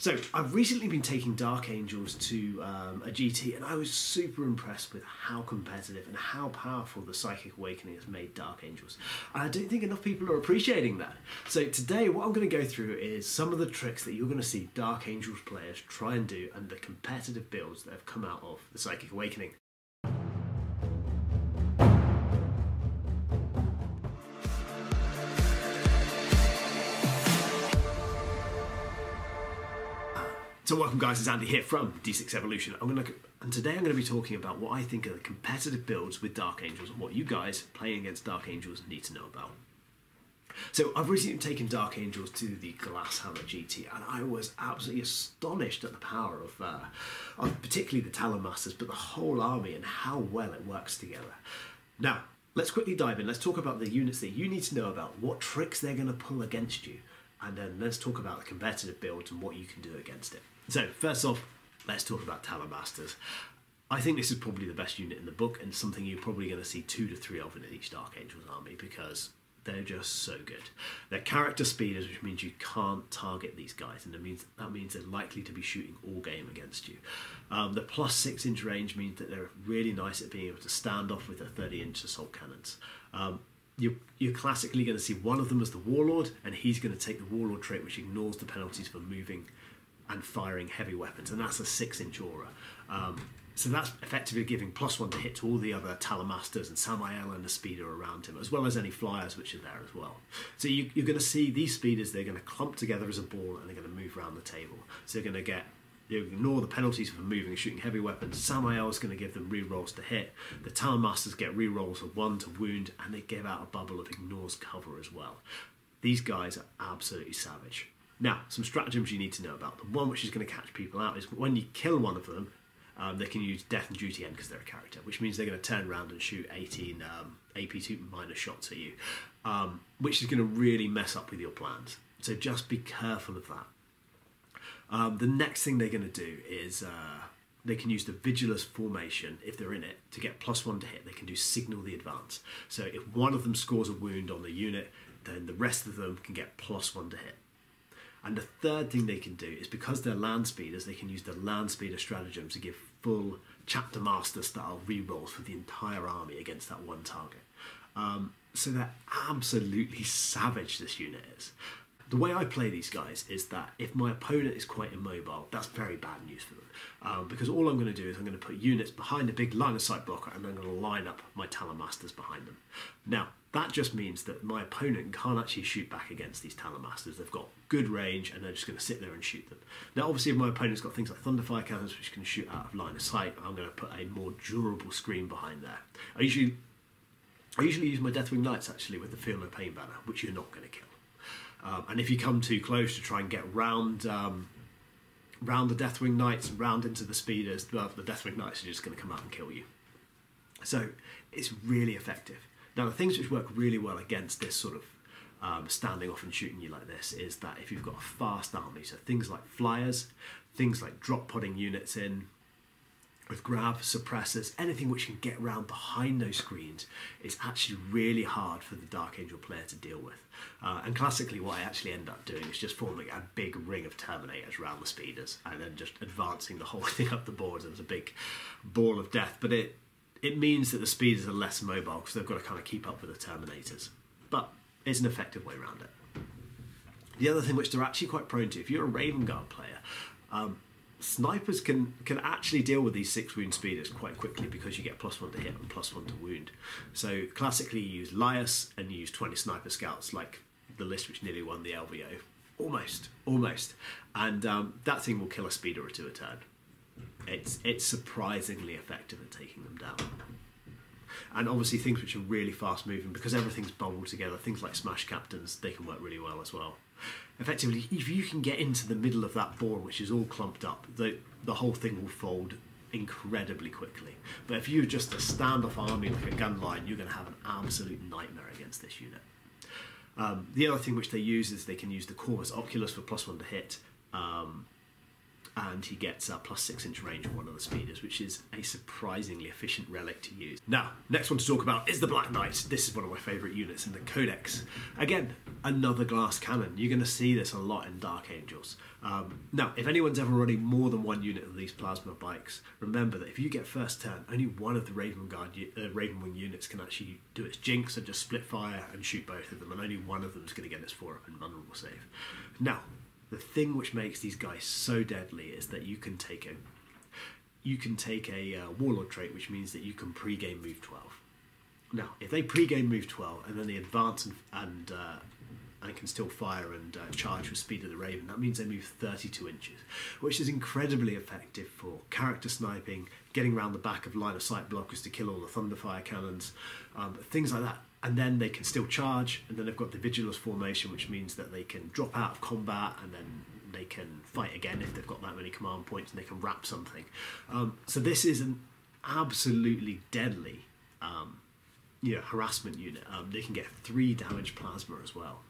So I've recently been taking Dark Angels to um, a GT, and I was super impressed with how competitive and how powerful the Psychic Awakening has made Dark Angels. And I don't think enough people are appreciating that. So today, what I'm going to go through is some of the tricks that you're going to see Dark Angels players try and do, and the competitive builds that have come out of the Psychic Awakening. So welcome guys, it's Andy here from D6 Evolution. I'm gonna and today I'm going to be talking about what I think are the competitive builds with Dark Angels and what you guys playing against Dark Angels need to know about. So I've recently taken Dark Angels to the Glasshammer GT and I was absolutely astonished at the power of, uh, of particularly the Talon Masters, but the whole army and how well it works together. Now, let's quickly dive in. Let's talk about the units that you need to know about, what tricks they're going to pull against you, and then let's talk about the competitive builds and what you can do against it. So, first off, let's talk about Talon Masters. I think this is probably the best unit in the book and something you're probably going to see two to three of in each Dark Angels army because they're just so good. They're character speeders, which means you can't target these guys, and that means that means they're likely to be shooting all game against you. Um, the plus six inch range means that they're really nice at being able to stand off with their 30 inch assault cannons. Um, you're, you're, classically going to see one of them as the warlord, and he's going to take the warlord trait, which ignores the penalties for moving and firing heavy weapons, and that's a six inch aura. Um, so that's effectively giving plus one to hit to all the other Talon Masters and Samael and the speeder around him, as well as any flyers which are there as well. So you, are going to see these speeders, they're going to clump together as a ball and they're going to move around the table. So you're going to get you ignore the penalties for moving and shooting heavy weapons. Samael is going to give them re-rolls to hit. The Talon Masters get rerolls of one to wound, and they give out a bubble of ignores cover as well. These guys are absolutely savage. Now, some stratagems you need to know about. The one which is going to catch people out is when you kill one of them, um, they can use Death and Duty End because they're a character, which means they're going to turn around and shoot 18 um, AP2 minus shots at you, um, which is going to really mess up with your plans. So just be careful of that. Um, the next thing they're going to do is uh, they can use the Vigilus formation if they're in it to get plus one to hit. They can do Signal the Advance. So if one of them scores a wound on the unit, then the rest of them can get plus one to hit. And the third thing they can do is because they're land speeders, they can use the land speeder stratagem to give full chapter master style rerolls for the entire army against that one target. Um, so they're absolutely savage, this unit is. The way I play these guys is that if my opponent is quite immobile, that's very bad news for them. Um, because all I'm going to do is I'm going to put units behind a big line of sight blocker and I'm going to line up my Talon Masters behind them. Now, that just means that my opponent can't actually shoot back against these Talon Masters. They've got good range and they're just going to sit there and shoot them. Now, obviously, if my opponent's got things like Thunderfire cannons which can shoot out of line of sight, I'm going to put a more durable screen behind there. I usually, I usually use my Deathwing Knights actually with the Feel No Pain banner, which you're not going to kill. Um, and if you come too close to try and get round um, round the Deathwing Knights, round into the speeders, well, the Deathwing Knights are just going to come out and kill you. So it's really effective. Now, the things which work really well against this sort of um, standing off and shooting you like this is that if you've got a fast army, so things like flyers, things like drop podding units in, with grab, suppressors, anything which can get around behind those screens is actually really hard for the Dark Angel player to deal with. Uh, and classically what I actually end up doing is just forming a big ring of Terminators around the speeders and then just advancing the whole thing up the board as a big ball of death. But it, it means that the speeders are less mobile because they've got to kind of keep up with the Terminators. But it's an effective way around it. The other thing which they're actually quite prone to, if you're a Raven Guard player, um, snipers can can actually deal with these six wound speeders quite quickly because you get plus one to hit and plus one to wound. So classically you use Lias and you use 20 sniper scouts like the list which nearly won the LVO. Almost, almost. And um, that thing will kill a speeder or two a turn. It's, it's surprisingly effective at taking them down. And obviously things which are really fast moving because everything's bubbled together, things like Smash Captains, they can work really well as well effectively, if you can get into the middle of that board, which is all clumped up, the, the whole thing will fold incredibly quickly. But if you're just a standoff army like a gun line, you're going to have an absolute nightmare against this unit. Um, the other thing which they use is they can use the Corvus Oculus for plus one to hit. Um, and he gets a plus six inch range on one of the speeders, which is a surprisingly efficient relic to use. Now, next one to talk about is the Black Knight. This is one of my favourite units in the Codex. Again, another glass cannon. You're going to see this a lot in Dark Angels. Um, now, if anyone's ever running more than one unit of these plasma bikes, remember that if you get first turn, only one of the Raven Guard, uh, Ravenwing units can actually do its jinx and just split fire and shoot both of them, and only one of them is going to get its four up invulnerable save. Now, the thing which makes these guys so deadly is that you can take a you can take a uh, warlord trait, which means that you can pre-game move twelve. Now, if they pre-game move twelve and then they advance and and, uh, and can still fire and uh, charge with speed of the raven, that means they move thirty-two inches, which is incredibly effective for character sniping, getting around the back of line of sight blockers to kill all the thunderfire cannons, um, things like that and then they can still charge, and then they've got the Vigilus formation, which means that they can drop out of combat and then they can fight again if they've got that many command points, and they can wrap something. Um, so this is an absolutely deadly, um, you know, harassment unit. Um, they can get three damage plasma as well.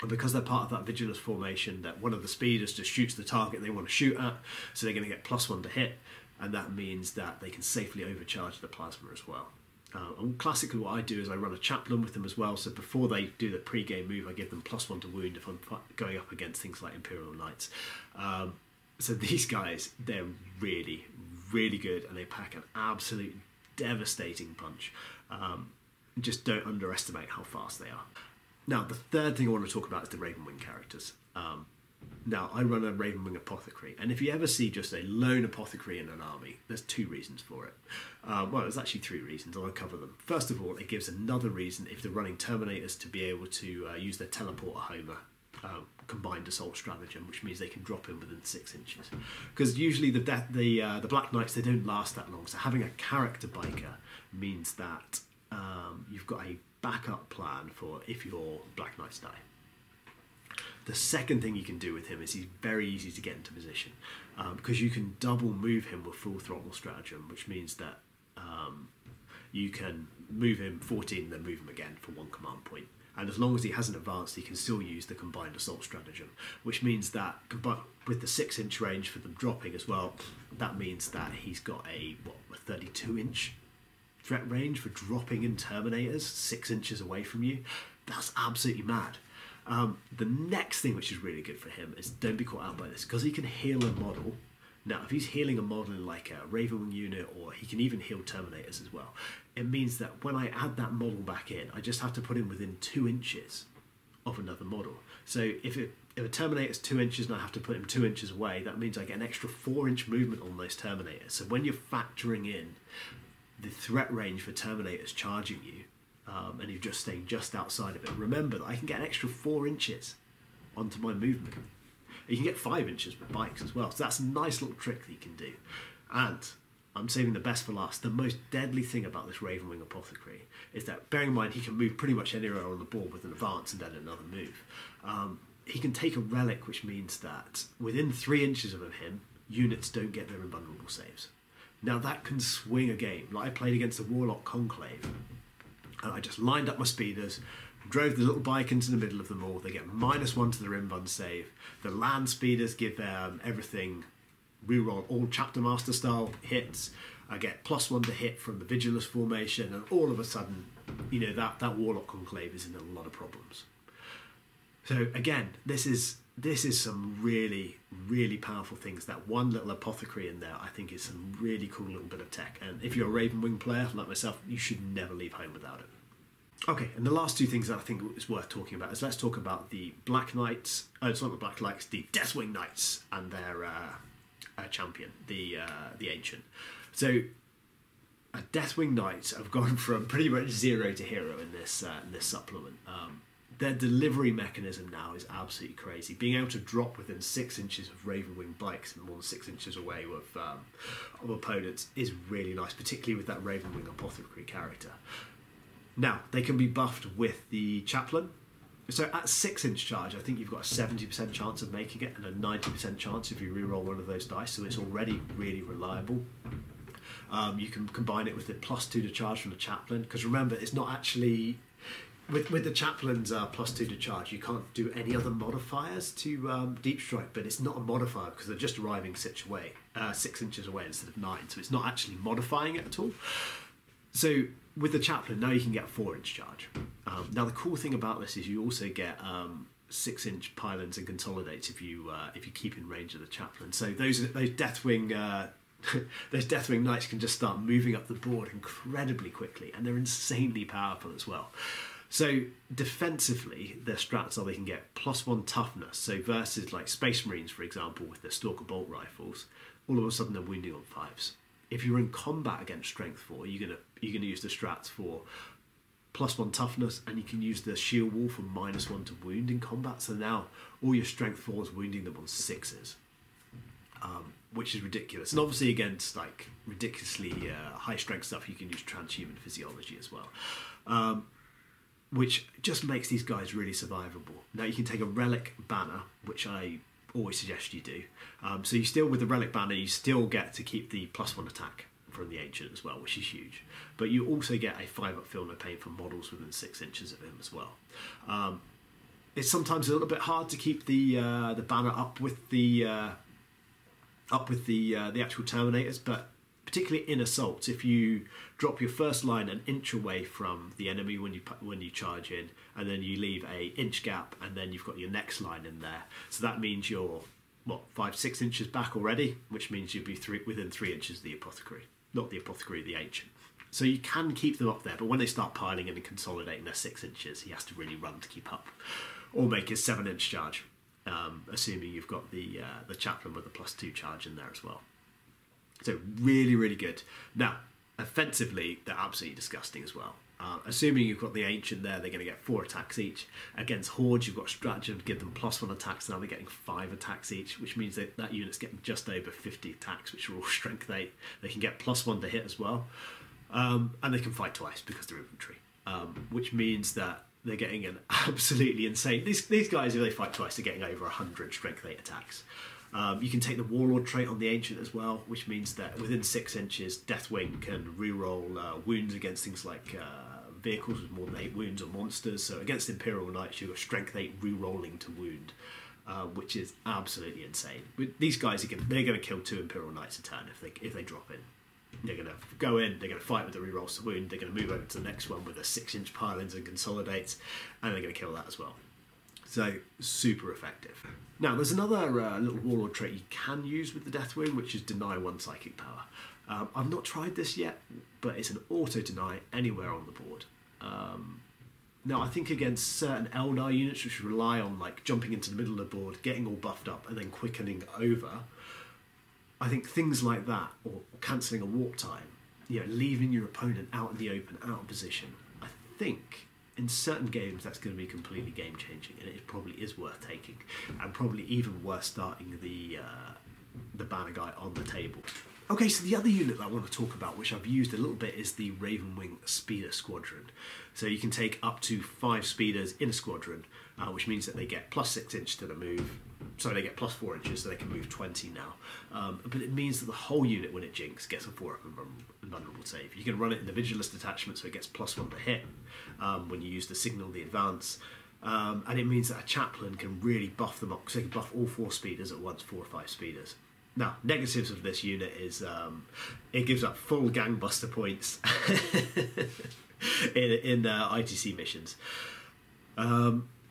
And because they're part of that Vigilus formation, that one of the speeders just shoots the target they want to shoot at, so they're going to get plus one to hit, and that means that they can safely overcharge the plasma as well. Uh, and classically, what I do is I run a chaplain with them as well. So before they do the pre-game move, I give them plus one to wound if I'm going up against things like Imperial Knights. Um, so these guys, they're really, really good, and they pack an absolute devastating punch. Um, just don't underestimate how fast they are. Now, the third thing I want to talk about is the Ravenwing characters. Um, now, I run a Ravenwing Apothecary, and if you ever see just a lone apothecary in an army, there's two reasons for it. Um, well, there's actually three reasons, and I'll cover them. First of all, it gives another reason if they're running Terminators to be able to uh, use their Teleporter Homer uh, combined assault stratagem, which means they can drop in within six inches. Because usually the the uh, the Black Knights they don't last that long, so having a character biker means that um, you've got a backup plan for if your Black Knights die. The second thing you can do with him is he's very easy to get into position um, because you can double move him with full throttle stratagem, which means that um, you can move him 14 then move him again for one command point. And as long as he hasn't advanced, he can still use the combined assault stratagem, which means that with the six inch range for them dropping as well, that means that he's got a what a 32 inch threat range for dropping in terminators six inches away from you. That's absolutely mad. Um, the next thing which is really good for him is don't be caught out by this because he can heal a model. Now, if he's healing a model in like a Ravenwing unit, or he can even heal Terminators as well, it means that when I add that model back in, I just have to put him within two inches of another model. So if it if a Terminator is two inches and I have to put him two inches away, that means I get an extra four inch movement on those Terminators. So when you're factoring in the threat range for Terminators charging you, um, and you're just staying just outside of it, remember that I can get an extra four inches onto my movement. You can get five inches with bikes as well. So that's a nice little trick that you can do. And I'm saving the best for last. The most deadly thing about this Ravenwing Apothecary is that, bearing in mind, he can move pretty much anywhere on the board with an advance and then another move. Um, he can take a relic, which means that within three inches of him, units don't get their invulnerable saves. Now that can swing a game. Like I played against the Warlock Conclave, and I just lined up my speeders, drove the little bike into the middle of them all. They get minus one to the invuln save. The land speeders give um, everything reroll all chapter master style hits. I get plus one to hit from the Vigilus formation, and all of a sudden, you know that that Warlock Conclave is in a lot of problems. So again, this is this is some really really powerful things. That one little apothecary in there, I think, is some really cool little bit of tech. And if you're a Ravenwing player like myself, you should never leave home without it. Okay, and the last two things that I think is worth talking about is let's talk about the Black Knights. Oh, it's not the Black Knights, the Deathwing Knights and their uh, uh, champion, the uh, the Ancient. So, a Deathwing Knights have gone from pretty much zero to hero in this uh, in this supplement. Um, their delivery mechanism now is absolutely crazy. Being able to drop within six inches of Ravenwing bikes and more than six inches away of, um, of opponents is really nice, particularly with that Ravenwing apothecary character. Now, they can be buffed with the chaplain. So at six inch charge, I think you've got a 70% chance of making it and a 90% chance if you reroll one of those dice, so it's already really reliable. Um, you can combine it with the plus two to charge from the chaplain, because remember, it's not actually with with the chaplain's uh, plus two to charge, you can't do any other modifiers to um, deep strike, but it's not a modifier because they're just arriving six away, uh, six inches away instead of nine, so it's not actually modifying it at all. So with the chaplain, now you can get four inch charge. Um, now the cool thing about this is you also get um, six inch pile-ins and consolidates if you uh, if you keep in range of the chaplain. So those those Deathwing. Uh, those Deathwing Knights can just start moving up the board incredibly quickly, and they're insanely powerful as well. So defensively, their strats are they can get plus one toughness. So versus like Space Marines, for example, with their Stalker bolt rifles, all of a sudden they're wounding on fives. If you're in combat against Strength Four, you're gonna you're gonna use the strats for plus one toughness, and you can use the shield wall for minus one to wound in combat. So now all your Strength Fours wounding them on sixes. Um, which is ridiculous. And obviously, against like ridiculously uh, high strength stuff, you can use transhuman physiology as well. Um, which just makes these guys really survivable. Now you can take a relic banner, which I always suggest you do. Um, so you still with the relic banner, you still get to keep the plus one attack from the ancient as well, which is huge. But you also get a five up feel no pain for models within six inches of him as well. Um, it's sometimes a little bit hard to keep the uh, the banner up with the uh, up with the uh, the actual terminators, but particularly in assaults, if you drop your first line an inch away from the enemy when you when you charge in, and then you leave a inch gap, and then you've got your next line in there. So that means you're what five six inches back already, which means you'd be three, within three inches of the apothecary, not the apothecary, the ancient. So you can keep them up there, but when they start piling in and consolidating, they're six inches. He has to really run to keep up, or make his seven inch charge, um, assuming you've got the uh, the chaplain with the plus two charge in there as well. So really, really good. Now, offensively, they're absolutely disgusting as well. Uh, assuming you've got the ancient there, they're going to get four attacks each. Against hordes, you've got stratagem to give them plus one attacks. Now they're getting five attacks each, which means that that unit's getting just over 50 attacks, which are all strength eight. They can get plus one to hit as well, um, and they can fight twice because they're infantry, um, which means that they're getting an absolutely insane. These these guys, if they fight twice, they're getting over 100 strength eight attacks. Um, you can take the Warlord trait on the Ancient as well, which means that within six inches, Deathwing can reroll uh, wounds against things like uh, vehicles with more than eight wounds or monsters. So against Imperial Knights, you've got Strength 8 rerolling to wound, uh, which is absolutely insane. But these guys, are gonna, they're going to kill two Imperial Knights a turn if they, if they drop in. They're going to go in, they're going to fight with the rerolls to wound, they're going to move over to the next one with the six inch pile-ins and consolidates, and they're going to kill that as well. So, super effective. Now, there's another uh, little warlord trait you can use with the Deathwing, which is deny one psychic power. Um, I've not tried this yet, but it's an auto deny anywhere on the board. Um, now, I think against certain Eldar units which rely on like jumping into the middle of the board, getting all buffed up, and then quickening over, I think things like that, or, or cancelling a warp time, you know, leaving your opponent out in the open, out of position, I think in certain games that's going to be completely game changing, and it probably is worth taking, and probably even worth starting the uh, the banner guy on the table. Okay, so the other unit that I want to talk about, which I've used a little bit, is the Ravenwing Speeder Squadron. So you can take up to five speeders in a squadron, uh, which means that they get plus six inch to the move. So they get plus four inches, so they can move 20 now. Um, but it means that the whole unit, when it jinks, gets a four up and vulnerable save. You can run it in the Vigilus attachment, so it gets plus one to hit um, when you use the signal, the advance. Um, and it means that a chaplain can really buff them up, so they can buff all four speeders at once, four or five speeders. Now, negatives of this unit is um, it gives up full gangbuster points in, in uh, ITC missions.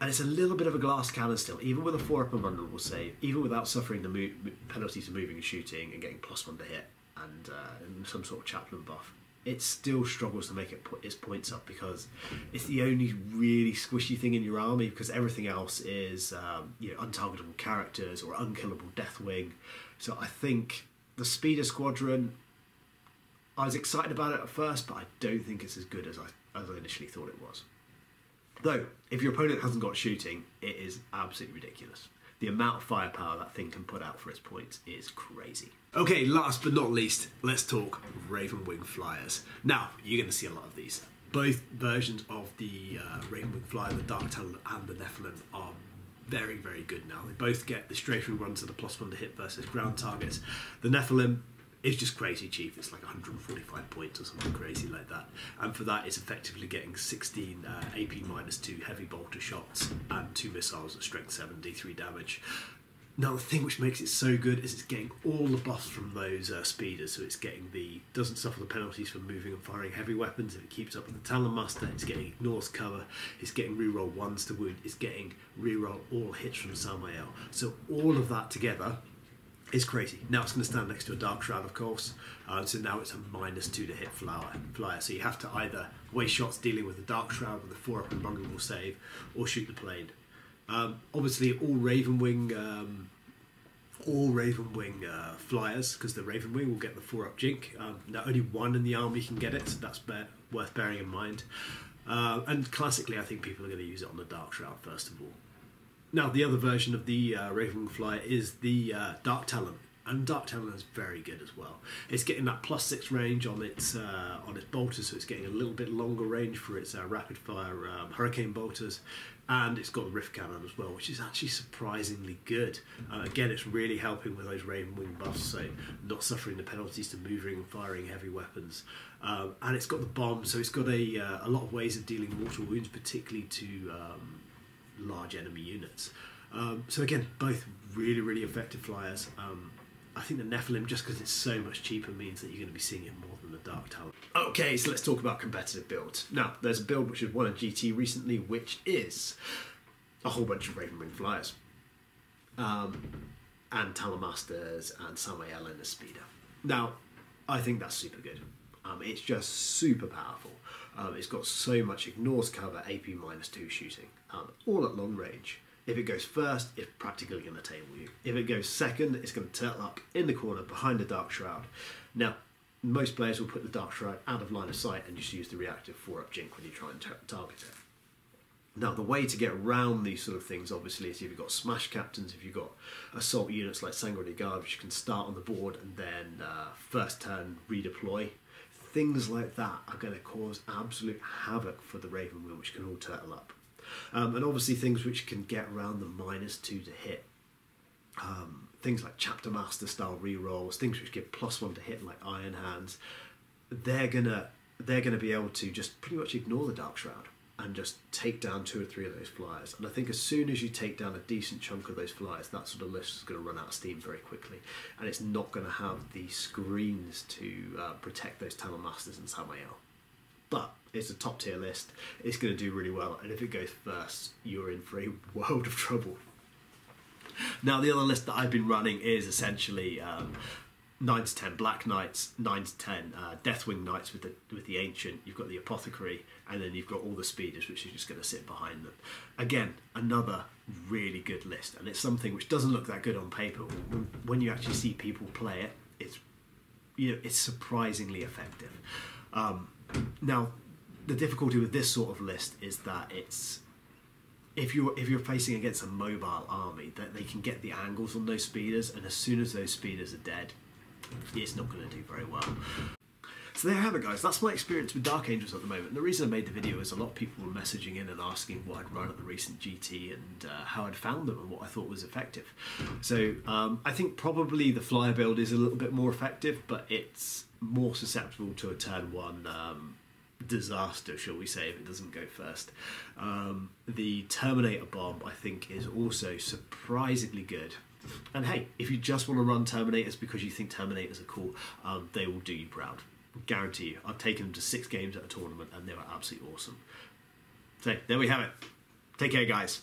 And it's a little bit of a glass cannon still, even with a 4 up invulnerable save, even without suffering the mo- penalties of moving and shooting and getting plus 1 to hit and, uh, and some sort of chaplain buff. It still struggles to make it put its points up because it's the only really squishy thing in your army because everything else is um, you know untargetable characters or unkillable Deathwing. So I think the Speeder Squadron I was excited about it at first, but I don't think it's as good as I, as I initially thought it was. Though, if your opponent hasn't got shooting, it is absolutely ridiculous. The amount of firepower that thing can put out for its points is crazy. Okay, last but not least, let's talk Ravenwing Flyers. Now, you're going to see a lot of these. Both versions of the uh, Ravenwing Flyer, the Dark Talon and the Nephilim, are very, very good now. They both get the strafing runs at a plus one to hit versus ground targets. The Nephilim it's just crazy cheap. It's like 145 points or something crazy like that. And for that, it's effectively getting 16 uh, AP minus 2 heavy bolter shots and 2 missiles at strength 7 d3 damage. Now the thing which makes it so good is it's getting all the buffs from those uh, speeders. So it's getting the doesn't suffer the penalties for moving and firing heavy weapons if it keeps up with the Talon Master. It's getting ignores cover. It's getting reroll ones to wound. It's getting reroll all hits from Samael. So all of that together is crazy. Now it's going to stand next to a Dark Shroud, of course. Uh, so now it's a minus two to hit flyer. flyer. So you have to either waste shots dealing with the Dark Shroud with a four up invulnerable save, or shoot the plane. Um, obviously, all Ravenwing, um, all Ravenwing uh, flyers, because the Ravenwing will get the four up jink. Um, now only one in the army can get it, so that's worth bearing in mind. Uh, and classically, I think people are going to use it on the Dark Shroud first of all. Now, the other version of the uh, Ravenwing Flyer is the uh, Dark Talon, and Dark Talon is very good as well. It's getting that plus six range on its uh, on its bolters, so it's getting a little bit longer range for its uh, rapid fire um, Hurricane bolters, and it's got the Rift Cannon as well, which is actually surprisingly good. Uh, again, it's really helping with those Raven Wing buffs, so not suffering the penalties to moving and firing heavy weapons. Um, and it's got the bomb, so it's got a, uh, a lot of ways of dealing mortal wounds, particularly to um, large enemy units. Um, so again, both really, really effective flyers. Um, I think the Nephilim, just because it's so much cheaper, means that you're going to be seeing it more than the Dark Talon. Okay, so let's talk about competitive builds. Now, there's a build which has won a GT recently, which is a whole bunch of Ravenwing flyers. Um, and Talon Masters and Samael and speeder. Now, I think that's super good. Um, it's just super powerful. Um, it's got so much ignores cover, AP minus two shooting, um, all at long range. If it goes first, it's practically going to table you. If it goes second, it's going to turtle up in the corner behind the Dark Shroud. Now, most players will put the Dark Shroud out of line of sight and just use the reactive 4 up Jink when you try and target it. Now, the way to get around these sort of things, obviously, is if you've got smash captains, if you've got assault units like Sangre Guard, which can start on the board and then uh, first turn redeploy things like that are going to cause absolute havoc for the Ravenwing, which can all turtle up. Um, and obviously, things which can get around the minus two to hit. Um, things like Chapter Master style rerolls, things which give plus one to hit, like Iron Hands. They're gonna they're gonna be able to just pretty much ignore the Dark Shroud and just take down two or three of those flyers. And I think as soon as you take down a decent chunk of those flyers, that sort of list is going to run out of steam very quickly, and it's not going to have the screens to uh, protect those Talon Masters and Samael. But it's a top tier list. It's going to do really well, and if it goes first, you're in for a world of trouble. Now, the other list that I've been running is essentially um, nine to ten Black Knights, nine to ten uh, Deathwing Knights with the with the Ancient. You've got the Apothecary, and then you've got all the speeders, which are just going to sit behind them. Again, another really good list, and it's something which doesn't look that good on paper. When you actually see people play it, it's you know it's surprisingly effective. Um, now, the difficulty with this sort of list is that it's if you're if you're facing against a mobile army, that they can get the angles on those speeders, and as soon as those speeders are dead, it's not going to do very well. So there you have it guys, that's my experience with Dark Angels at the moment. And the reason I made the video is a lot of people were messaging in and asking what I'd run at the recent GT and uh, how I'd found them and what I thought was effective. So um, I think probably the flyer build is a little bit more effective, but it's more susceptible to a turn one um, disaster, shall we say, if it doesn't go first. Um, the Terminator bomb, I think, is also surprisingly good. And hey, if you just want to run Terminators because you think Terminators are cool, um, they will do you proud. Guarantee you. I've taken them to six games at a tournament and they were absolutely awesome. So there we have it. Take care, guys.